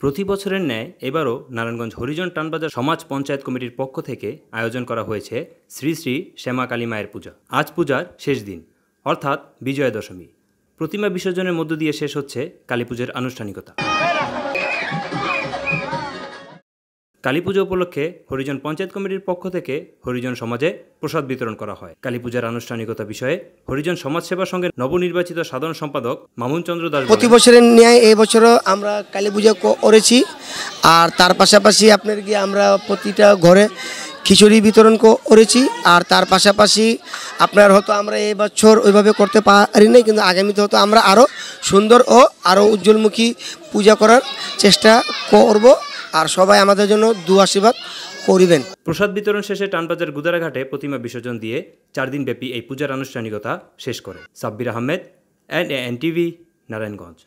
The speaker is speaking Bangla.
প্রতি বছরের ন্যায় এবারও নারায়ণগঞ্জ হরিজন টানবাজার সমাজ পঞ্চায়েত কমিটির পক্ষ থেকে আয়োজন করা হয়েছে শ্রী শ্রী শ্যামা কালী মায়ের পূজা। আজ পূজার শেষ দিন, অর্থাৎ বিজয়া দশমী প্রতিমা বিসর্জনের মধ্য দিয়ে শেষ হচ্ছে কালী পুজোর আনুষ্ঠানিকতা। কালী পুজো উপলক্ষে হরিজন পঞ্চায়েত কমিটির পক্ষ থেকে হরিজন সমাজে প্রসাদ বিতরণ করা হয়। কালী পূজার আনুষ্ঠানিকতা বিষয়ে হরিজন সমাজ সেবা সংঘের নবনির্বাচিত সাধারণ সম্পাদক মামুন চন্দ্র দাস প্রতি বছরের ন্যায় এই বছরও আমরা কালী পুজো করেছি আর তার পাশাপাশি আপনার গিয়ে আমরা প্রতিটা ঘরে খিচুড়ি বিতরণ করেছি আর তার পাশাপাশি আপনার হয়তো আমরা এই বছর ওইভাবে করতে পারি নাই, কিন্তু আগামীতে হয়তো আমরা আরও সুন্দর ও আরও উজ্জ্বলমুখী পূজা করার চেষ্টা করব। আর সবাই আমাদের জন্য দু আশীর্বাদ করিবেন। প্রসাদ বিতরণ শেষে টানবাজার গুদারাঘাটে প্রতিমা বিসর্জন দিয়ে চার দিনব্যাপী এই পূজার আনুষ্ঠানিকতা শেষ করে। Sabbir Ahmed, N A N TV, Narayanganj.